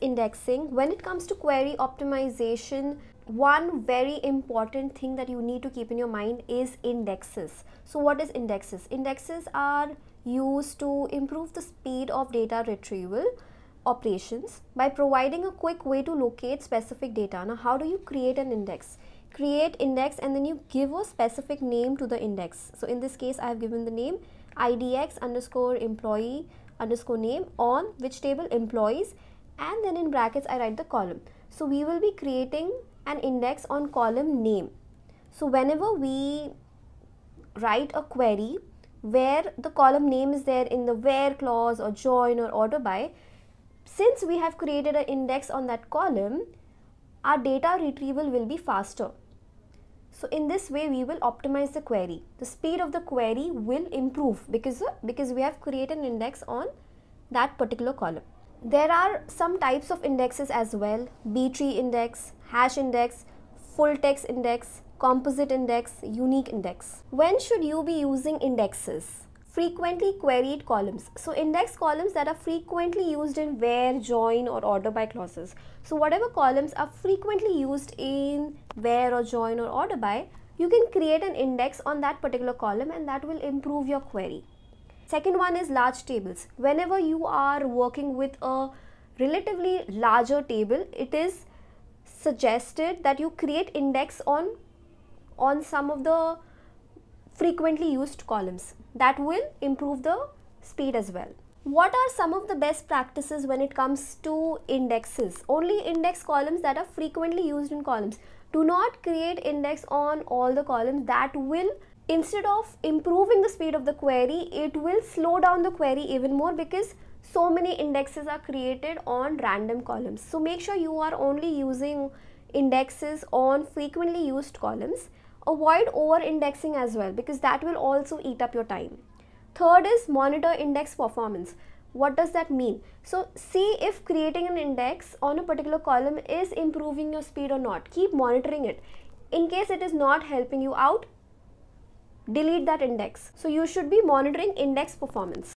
indexing. When it comes to query optimization, one very important thing that you need to keep in your mind is indexes. So what is indexes? Indexes are used to improve the speed of data retrieval operations by providing a quick way to locate specific data. Now how do you create an index? Create index and then you give a specific name to the index. So in this case I have given the name idx underscore employee underscore name on which table employees and then in brackets I write the column. So we will be creating an index on column name. So whenever we write a query where the column name is there in the where clause or join or order by, since we have created an index on that column, our data retrieval will be faster. So in this way we will optimize the query. The speed of the query will improve because, because we have created an index on that particular column. There are some types of indexes as well, B-tree index, hash index, full text index, composite index, unique index. When should you be using indexes? Frequently queried columns. So index columns that are frequently used in where, join or order by clauses. So whatever columns are frequently used in where or join or order by, you can create an index on that particular column and that will improve your query. Second one is large tables. Whenever you are working with a relatively larger table, it is suggested that you create index on, on some of the frequently used columns. That will improve the speed as well. What are some of the best practices when it comes to indexes? Only index columns that are frequently used in columns. Do not create index on all the columns that will instead of improving the speed of the query, it will slow down the query even more because so many indexes are created on random columns. So make sure you are only using indexes on frequently used columns. Avoid over indexing as well because that will also eat up your time. Third is monitor index performance. What does that mean? So see if creating an index on a particular column is improving your speed or not. Keep monitoring it. In case it is not helping you out, delete that index. So you should be monitoring index performance.